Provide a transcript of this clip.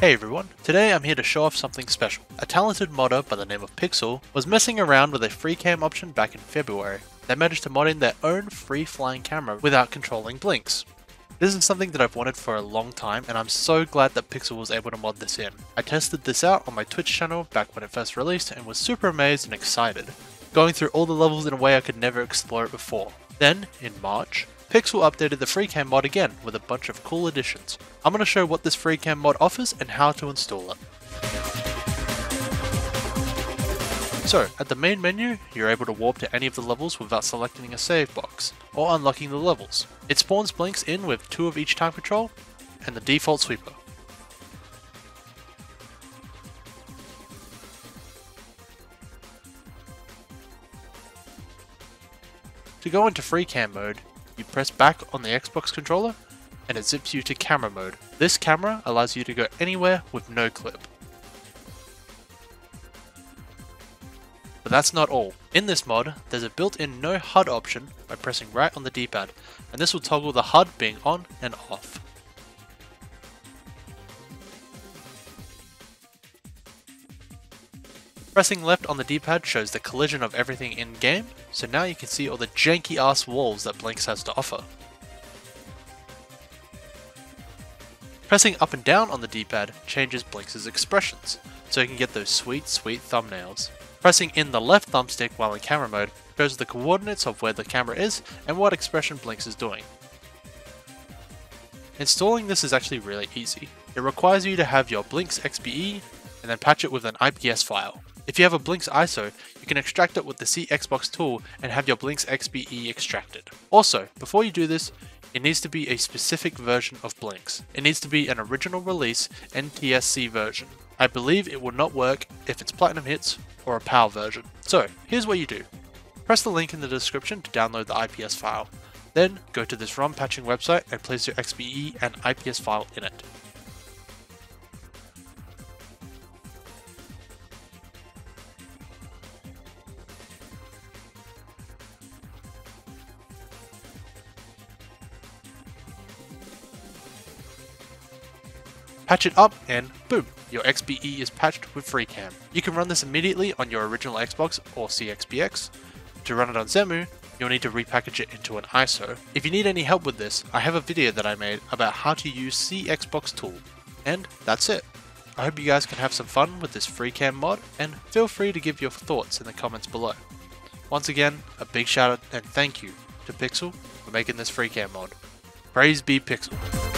Hey everyone, today I'm here to show off something special. A talented modder by the name of Pixel was messing around with a free cam option back in February. They managed to mod in their own free flying camera without controlling Blinx. This is something that I've wanted for a long time and I'm so glad that Pixel was able to mod this in. I tested this out on my Twitch channel back when it first released and was super amazed and excited, going through all the levels in a way I could never explore it before. Then, in March, Pixel updated the FreeCam mod again with a bunch of cool additions. I'm going to show what this FreeCam mod offers and how to install it. So, at the main menu, you're able to warp to any of the levels without selecting a save box, or unlocking the levels. It spawns Blinx in with two of each time control, and the default sweeper. To go into free cam mode, you press back on the Xbox controller and it zips you to camera mode. This camera allows you to go anywhere with no clip. But that's not all. In this mod, there's a built-in no HUD option by pressing right on the D-pad, and this will toggle the HUD being on and off. Pressing left on the D-pad shows the collision of everything in-game, so now you can see all the janky ass walls that Blinx has to offer. Pressing up and down on the D-pad changes Blinx' expressions, so you can get those sweet, sweet thumbnails. Pressing in the left thumbstick while in camera mode shows the coordinates of where the camera is and what expression Blinx is doing. Installing this is actually really easy. It requires you to have your Blinx XBE and then patch it with an IPS file. If you have a Blinx ISO, you can extract it with the CXbox tool and have your Blinx XBE extracted. Also, before you do this, it needs to be a specific version of Blinx. It needs to be an original release NTSC version. I believe it will not work if it's Platinum Hits or a PAL version. So, here's what you do. Press the link in the description to download the IPS file. Then, go to this ROM patching website and place your XBE and IPS file in it. Patch it up and boom, your XBE is patched with FreeCam. You can run this immediately on your original Xbox or CXBX. To run it on Xemu, you'll need to repackage it into an ISO. If you need any help with this, I have a video that I made about how to use CXbox tool. And that's it. I hope you guys can have some fun with this FreeCam mod, and feel free to give your thoughts in the comments below. Once again, a big shout out and thank you to Pixel for making this FreeCam mod. Praise be Pixel.